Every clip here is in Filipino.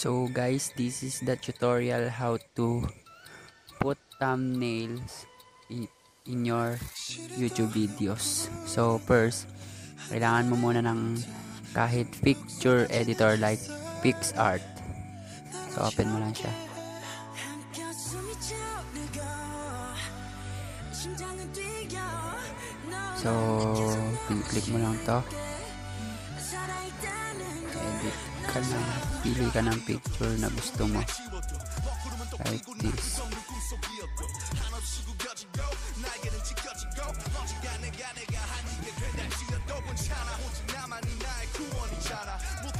So guys, this is the tutorial how to put thumbnails in, your YouTube videos. So first, kailangan mo muna ng kahit picture editor like PixArt. So open mo lang siya. So, click mo lang to. Edit ka na. Pili ka ng picture na gusto mo. Like this.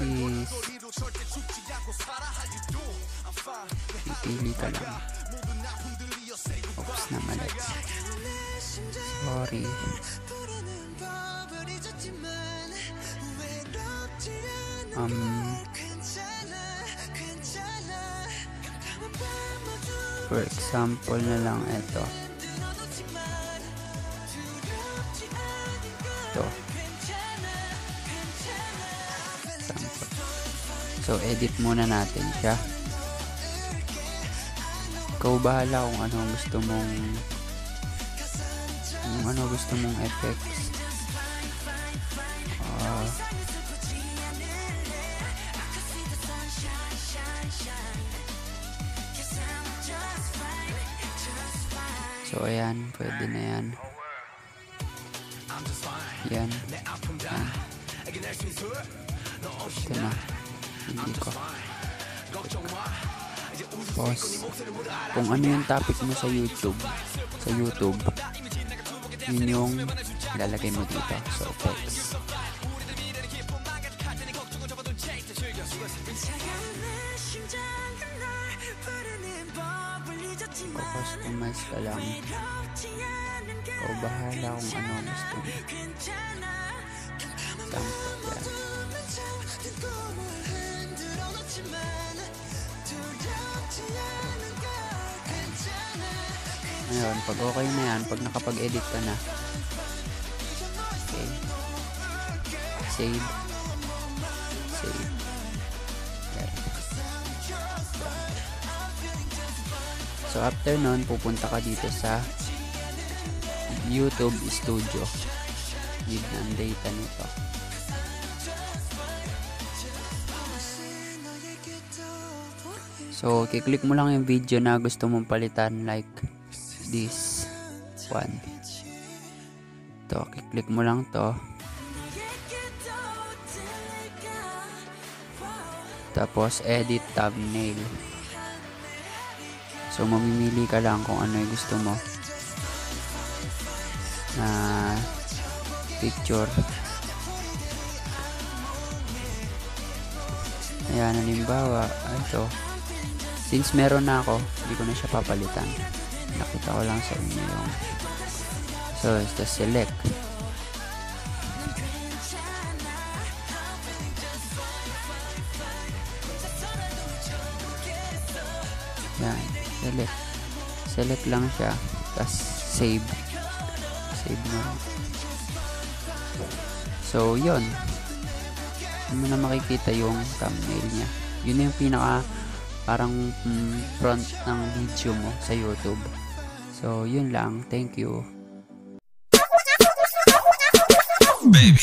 Is pipili ka lang. Oops na mali. Sorry. Um, for example na lang ito. Ito. So, edit muna natin siya. Ikaw bahala kung ano gusto mong kung ano gusto mong effects. Ah, So, ayan. Pwede na yan. Yan. Yan. Ito na. Hindi ko. Pause. Kung ano yung topic mo sa YouTube, sa YouTube, yun yung lalagay mo dito. So, text. Customize ka lang. O bahala kung ano gusto mo. Sample yan. Ngayon, pag okay na yan, pag nakapag-edit ka na, okay, save, save, So, after nun, pupunta ka dito sa YouTube Studio. Yun ang data nito. So, kiklik mo lang yung video na gusto mong palitan like this one. To, kiklik mo lang to. Tapos, edit thumbnail. So, mamimili ka lang kung ano yung gusto mo na picture. Ayan, halimbawa, ito. Since meron na ako, hindi ko na siya papalitan. Nakita ko lang sa inyo yung So, ito select. Yan, select. Select lang siya. Tapos, save. Save mo. So, yun. Mo na makikita yung thumbnail niya. Yun yung pinaka parang mm, front ng video mo sa YouTube. So, yun lang. Thank you. baby.